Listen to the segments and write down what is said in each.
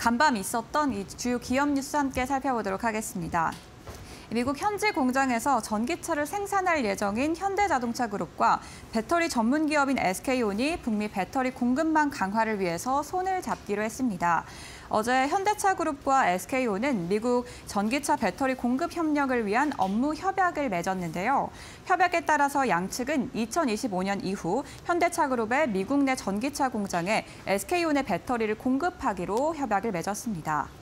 간밤 있었던 이 주요 기업 뉴스 함께 살펴보도록 하겠습니다. 미국 현지 공장에서 전기차를 생산할 예정인 현대자동차 그룹과 배터리 전문 기업인 SK온이 북미 배터리 공급망 강화를 위해서 손을 잡기로 했습니다. 어제 현대차 그룹과 SK온은 미국 전기차 배터리 공급 협력을 위한 업무 협약을 맺었는데요. 협약에 따라서 양측은 2025년 이후 현대차 그룹의 미국 내 전기차 공장에 SK온의 배터리를 공급하기로 협약을 맺었습니다.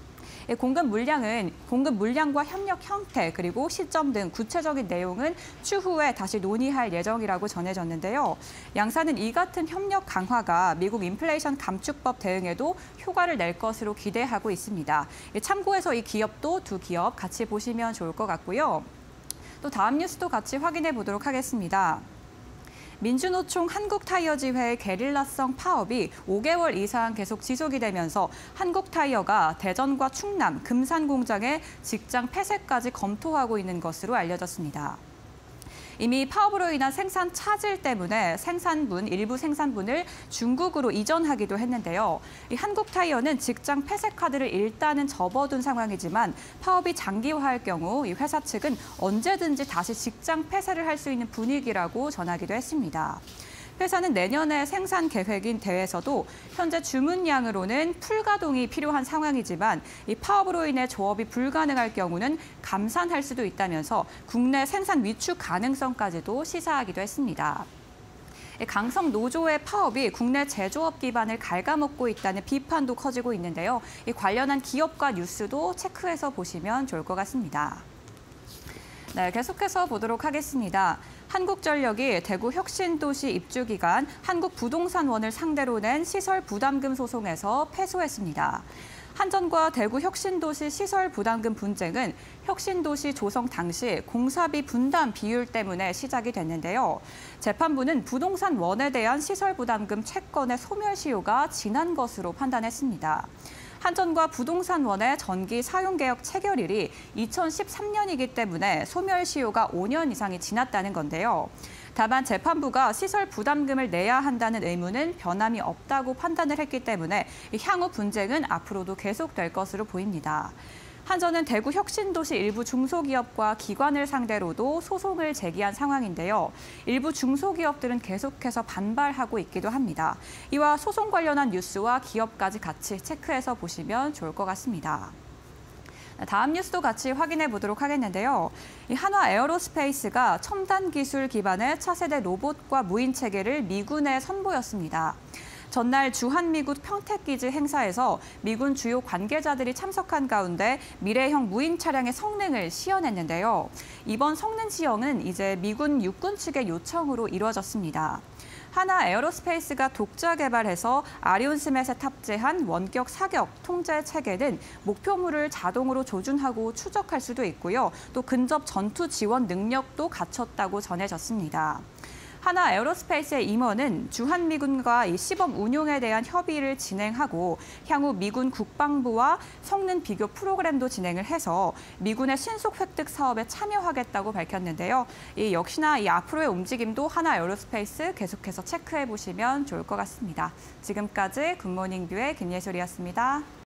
공급 물량은 공급 물량과 협력 형태 그리고 시점 등 구체적인 내용은 추후에 다시 논의할 예정이라고 전해졌는데요. 양사는 이 같은 협력 강화가 미국 인플레이션 감축법 대응에도 효과를 낼 것으로 기대하고 있습니다. 참고해서 이 기업도 두 기업 같이 보시면 좋을 것 같고요. 또 다음 뉴스도 같이 확인해 보도록 하겠습니다. 민주노총 한국타이어지회의 게릴라성 파업이 5개월 이상 계속 지속이 되면서 한국타이어가 대전과 충남, 금산 공장의 직장 폐쇄까지 검토하고 있는 것으로 알려졌습니다. 이미 파업으로 인한 생산 차질 때문에 생산분, 일부 생산분을 중국으로 이전하기도 했는데요. 한국 타이어는 직장 폐쇄 카드를 일단은 접어둔 상황이지만 파업이 장기화할 경우 이 회사 측은 언제든지 다시 직장 폐쇄를 할 수 있는 분위기라고 전하기도 했습니다. 회사는 내년에 생산 계획인 대회에서도 현재 주문량으로는 풀가동이 필요한 상황이지만 이 파업으로 인해 조업이 불가능할 경우는 감산할 수도 있다면서 국내 생산 위축 가능성까지도 시사하기도 했습니다. 강성 노조의 파업이 국내 제조업 기반을 갉아먹고 있다는 비판도 커지고 있는데요. 이 관련한 기업과 뉴스도 체크해서 보시면 좋을 것 같습니다. 네, 계속해서 보도록 하겠습니다. 한국전력이 대구 혁신도시 입주 기간 한국부동산원을 상대로 낸 시설 부담금 소송에서 패소했습니다. 한전과 대구 혁신도시 시설 부담금 분쟁은 혁신도시 조성 당시 공사비 분담 비율 때문에 시작이 됐는데요. 재판부는 부동산 원에 대한 시설 부담금 채권의 소멸시효가 지난 것으로 판단했습니다. 한전과 부동산원의 전기 사용개혁 체결일이 2013년이기 때문에 소멸 시효가 5년 이상이 지났다는 건데요. 다만 재판부가 시설 부담금을 내야 한다는 의무는 변함이 없다고 판단을 했기 때문에 향후 분쟁은 앞으로도 계속될 것으로 보입니다. 한전은 대구 혁신도시 일부 중소기업과 기관을 상대로도 소송을 제기한 상황인데요. 일부 중소기업들은 계속해서 반발하고 있기도 합니다. 이와 소송 관련한 뉴스와 기업까지 같이 체크해서 보시면 좋을 것 같습니다. 다음 뉴스도 같이 확인해 보도록 하겠는데요. 한화 에어로스페이스가 첨단 기술 기반의 차세대 로봇과 무인 체계를 미군에 선보였습니다. 전날 주한미국 평택기지 행사에서 미군 주요 관계자들이 참석한 가운데 미래형 무인 차량의 성능을 시연했는데요. 이번 성능 시연은 이제 미군 육군 측의 요청으로 이루어졌습니다. 한화 에어로스페이스가 독자 개발해서 아리온 스멧에 탑재한 원격 사격 통제 체계는 목표물을 자동으로 조준하고 추적할 수도 있고요. 또 근접 전투 지원 능력도 갖췄다고 전해졌습니다. 한화 에어로스페이스의 임원은 주한미군과 이 시범 운용에 대한 협의를 진행하고 향후 미군 국방부와 성능 비교 프로그램도 진행을 해서 미군의 신속 획득 사업에 참여하겠다고 밝혔는데요. 이 역시나 이 앞으로의 움직임도 한화 에어로스페이스 계속해서 체크해 보시면 좋을 것 같습니다. 지금까지 굿모닝 뷰의 김예솔이었습니다.